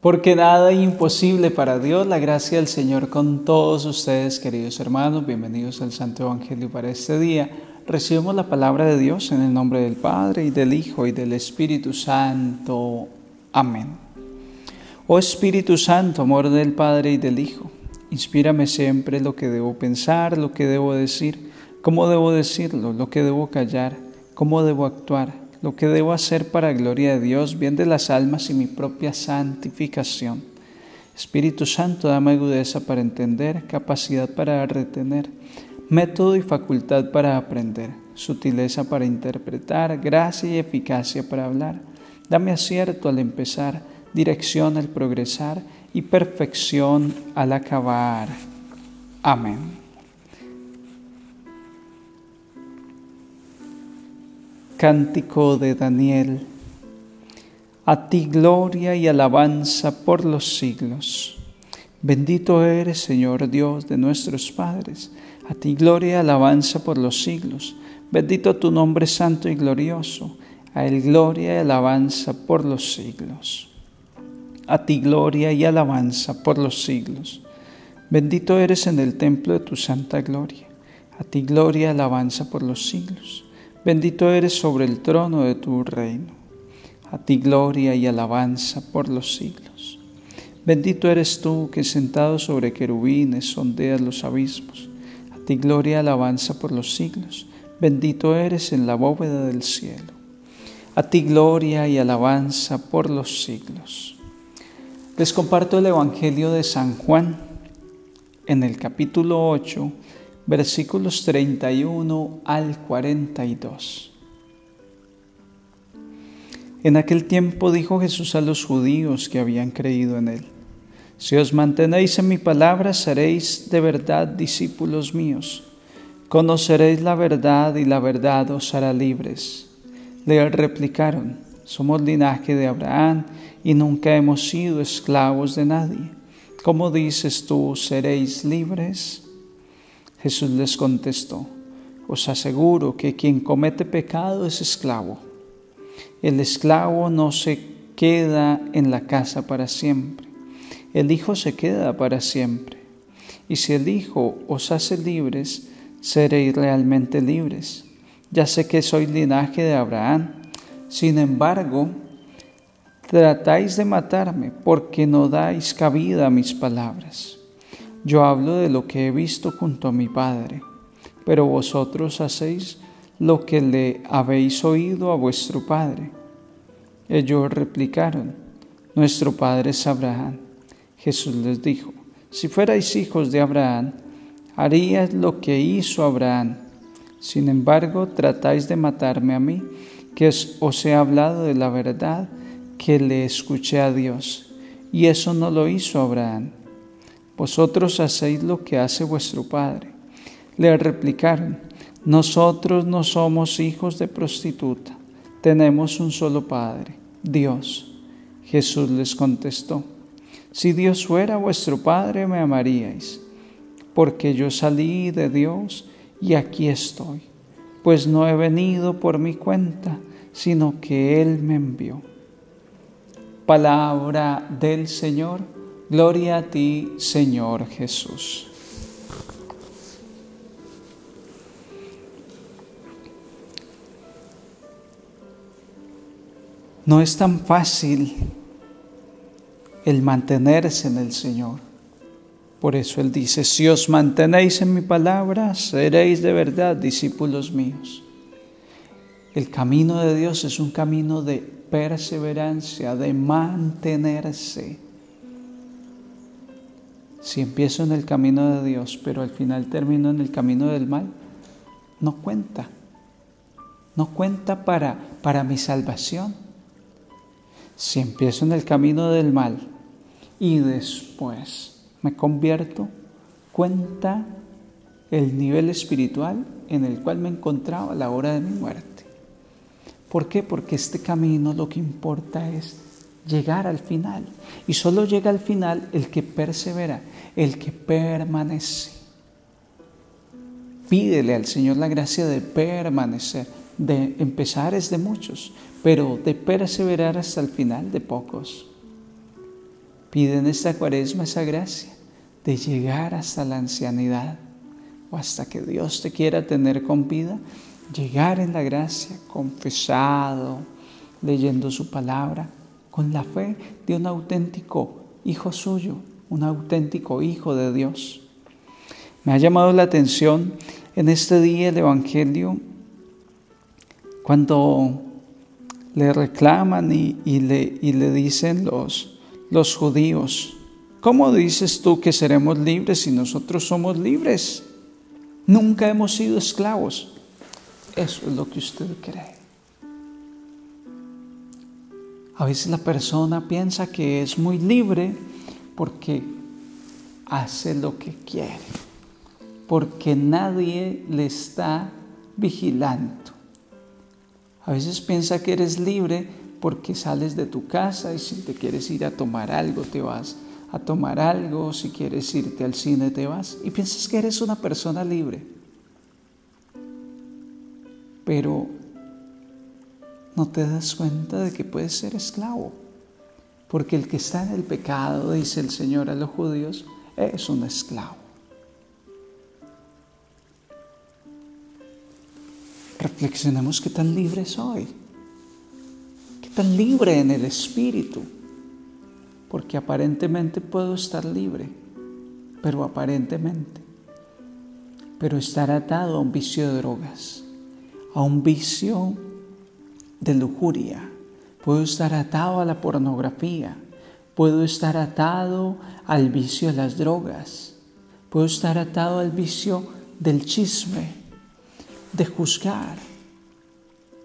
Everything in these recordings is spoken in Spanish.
Porque nada imposible para Dios, la gracia del Señor con todos ustedes, queridos hermanos. Bienvenidos al Santo Evangelio para este día. Recibimos la palabra de Dios en el nombre del Padre y del Hijo y del Espíritu Santo. Amén. Oh Espíritu Santo, amor del Padre y del Hijo, inspírame siempre lo que debo pensar, lo que debo decir, cómo debo decirlo, lo que debo callar, cómo debo actuar lo que debo hacer para gloria de Dios, bien de las almas y mi propia santificación. Espíritu Santo, dame agudeza para entender, capacidad para retener, método y facultad para aprender, sutileza para interpretar, gracia y eficacia para hablar. Dame acierto al empezar, dirección al progresar y perfección al acabar. Amén. Cántico de Daniel. A ti gloria y alabanza por los siglos. Bendito eres, Señor Dios de nuestros padres. A ti gloria y alabanza por los siglos. Bendito tu nombre santo y glorioso. A él gloria y alabanza por los siglos. A ti gloria y alabanza por los siglos. Bendito eres en el templo de tu santa gloria. A ti gloria y alabanza por los siglos. Bendito eres sobre el trono de tu reino. A ti gloria y alabanza por los siglos. Bendito eres tú que sentado sobre querubines sondeas los abismos. A ti gloria y alabanza por los siglos. Bendito eres en la bóveda del cielo. A ti gloria y alabanza por los siglos. Les comparto el Evangelio de San Juan en el capítulo 8 versículos 31 al 42. En aquel tiempo dijo Jesús a los judíos que habían creído en él, Si os mantenéis en mi palabra, seréis de verdad discípulos míos. Conoceréis la verdad y la verdad os hará libres. Le replicaron, somos linaje de Abraham y nunca hemos sido esclavos de nadie. ¿Cómo dices tú, seréis libres? Jesús les contestó, os aseguro que quien comete pecado es esclavo. El esclavo no se queda en la casa para siempre, el Hijo se queda para siempre. Y si el Hijo os hace libres, seréis realmente libres. Ya sé que soy linaje de Abraham, sin embargo, tratáis de matarme porque no dais cabida a mis palabras. Yo hablo de lo que he visto junto a mi Padre, pero vosotros hacéis lo que le habéis oído a vuestro Padre. Ellos replicaron, Nuestro Padre es Abraham. Jesús les dijo, Si fuerais hijos de Abraham, haríais lo que hizo Abraham. Sin embargo, tratáis de matarme a mí, que os he hablado de la verdad que le escuché a Dios. Y eso no lo hizo Abraham. Vosotros hacéis lo que hace vuestro Padre. Le replicaron, nosotros no somos hijos de prostituta, tenemos un solo Padre, Dios. Jesús les contestó, si Dios fuera vuestro Padre me amaríais, porque yo salí de Dios y aquí estoy, pues no he venido por mi cuenta, sino que Él me envió. Palabra del Señor Gloria a ti, Señor Jesús. No es tan fácil el mantenerse en el Señor. Por eso Él dice, si os mantenéis en mi palabra, seréis de verdad discípulos míos. El camino de Dios es un camino de perseverancia, de mantenerse si empiezo en el camino de Dios, pero al final termino en el camino del mal, no cuenta. No cuenta para, para mi salvación. Si empiezo en el camino del mal y después me convierto, cuenta el nivel espiritual en el cual me encontraba a la hora de mi muerte. ¿Por qué? Porque este camino lo que importa es llegar al final. Y solo llega al final el que persevera, el que permanece. Pídele al Señor la gracia de permanecer. De empezar es de muchos, pero de perseverar hasta el final de pocos. Pide en esta cuaresma esa gracia de llegar hasta la ancianidad o hasta que Dios te quiera tener con vida, llegar en la gracia, confesado, leyendo su palabra, con la fe de un auténtico hijo suyo, un auténtico hijo de Dios. Me ha llamado la atención en este día el Evangelio cuando le reclaman y, le, dicen los, los judíos, ¿cómo dices tú que seremos libres si nosotros somos libres? Nunca hemos sido esclavos. Eso es lo que usted cree. A veces la persona piensa que es muy libre porque hace lo que quiere, porque nadie le está vigilando. A veces piensa que eres libre porque sales de tu casa y si te quieres ir a tomar algo, te vas a tomar algo, si quieres irte al cine, te vas y piensas que eres una persona libre. Pero no te das cuenta de que puedes ser esclavo. Porque el que está en el pecado, dice el Señor a los judíos, es un esclavo. Reflexionemos qué tan libre soy, qué tan libre en el espíritu, porque aparentemente puedo estar libre, pero aparentemente, pero estar atado a un vicio de drogas, a un vicio de lujuria, puedo estar atado a la pornografía, puedo estar atado al vicio de las drogas, puedo estar atado al vicio del chisme, de juzgar.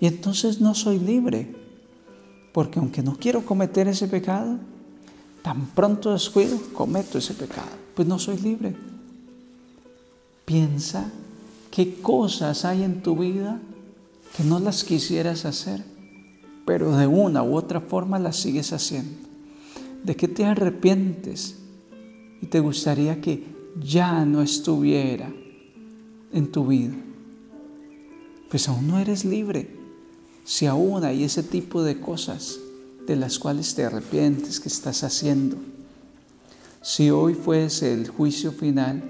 Y entonces no soy libre, porque aunque no quiero cometer ese pecado, tan pronto descuido, cometo ese pecado, pues no soy libre. Piensa qué cosas hay en tu vida que no las quisieras hacer, pero de una u otra forma las sigues haciendo. ¿De qué te arrepientes? Y te gustaría que ya no estuviera en tu vida pues aún no eres libre. Si aún hay ese tipo de cosas de las cuales te arrepientes que estás haciendo, si hoy fuese el juicio final,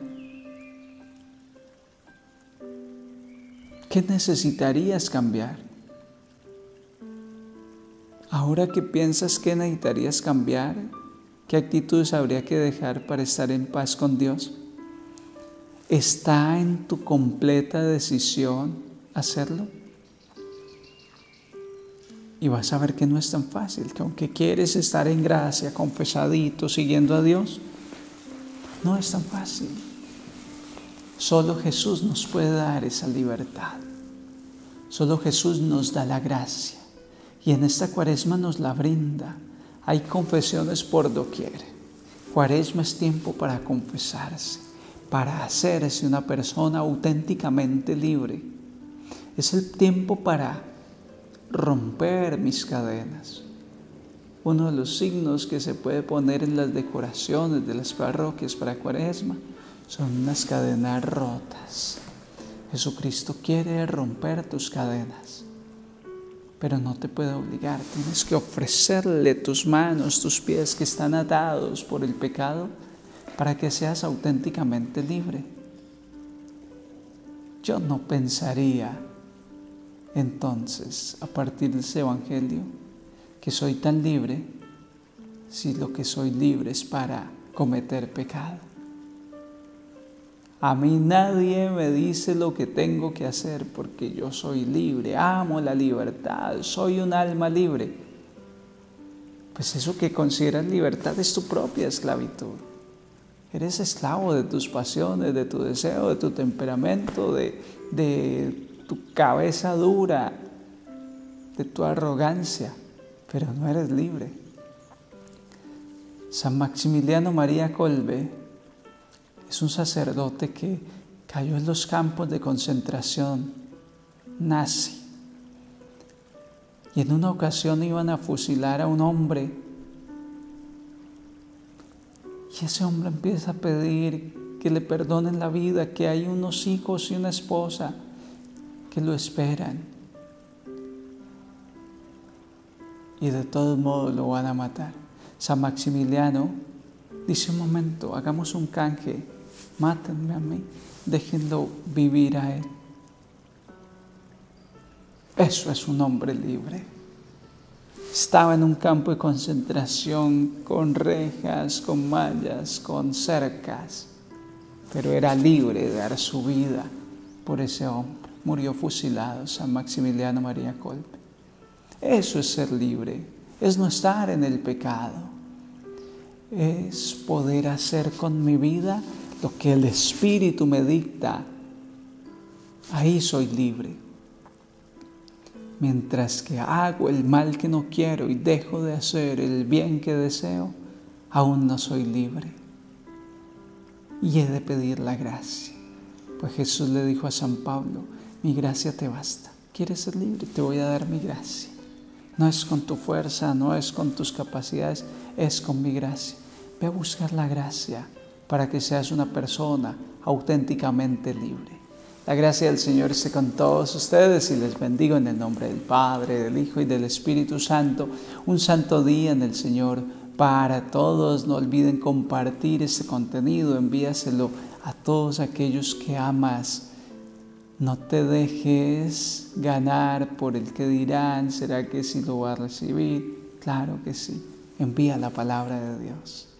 ¿qué necesitarías cambiar? Ahora que piensas que necesitarías cambiar, ¿qué actitudes habría que dejar para estar en paz con Dios? ¿Está en tu completa decisión hacerlo. Y vas a ver que no es tan fácil, que aunque quieres estar en gracia, confesadito, siguiendo a Dios, no es tan fácil. Solo Jesús nos puede dar esa libertad. Solo Jesús nos da la gracia. Y en esta cuaresma nos la brinda. Hay confesiones por doquier. Cuaresma es tiempo para confesarse, para hacerse una persona auténticamente libre es el tiempo para romper mis cadenas. Uno de los signos que se puede poner en las decoraciones de las parroquias para cuaresma son unas cadenas rotas. Jesucristo quiere romper tus cadenas, pero no te puede obligar. Tienes que ofrecerle tus manos, tus pies que están atados por el pecado para que seas auténticamente libre. Yo no pensaría entonces, a partir de ese Evangelio, que soy tan libre, si lo que soy libre es para cometer pecado. A mí nadie me dice lo que tengo que hacer porque yo soy libre, amo la libertad, soy un alma libre. Pues eso que consideras libertad es tu propia esclavitud. Eres esclavo de tus pasiones, de tu deseo, de tu temperamento, de, de tu cabeza dura, de tu arrogancia, pero no eres libre. San Maximiliano María Colbe es un sacerdote que cayó en los campos de concentración nazi. Y en una ocasión iban a fusilar a un hombre. Y ese hombre empieza a pedir que le perdonen la vida, que hay unos hijos y una esposa que lo esperan. Y de todos modos lo van a matar. San Maximiliano dice un momento, hagamos un canje, mátenme a mí, déjenlo vivir a él. Eso es un hombre libre. Estaba en un campo de concentración con rejas, con mallas, con cercas, pero era libre de dar su vida por ese hombre. Murió fusilado San Maximiliano María Colpe. Eso es ser libre, es no estar en el pecado, es poder hacer con mi vida que el Espíritu me dicta. Ahí soy libre. Mientras que hago el mal que no quiero y dejo de hacer el bien que deseo, aún no soy libre. Y he de pedir la gracia. Pues Jesús le dijo a San Pablo, mi gracia te basta. ¿Quieres ser libre? Te voy a dar mi gracia. No es con tu fuerza, no es con tus capacidades, es con mi gracia. Ve a buscar la gracia para que seas una persona auténticamente libre. La gracia del Señor esté con todos ustedes y les bendigo en el nombre del Padre, del Hijo y del Espíritu Santo. Un santo día en el Señor para todos. No olviden compartir este contenido, envíaselo a todos aquellos que amas. No te dejes ganar por el que dirán, ¿será que sí lo va a recibir? Claro que sí. Envía la palabra de Dios.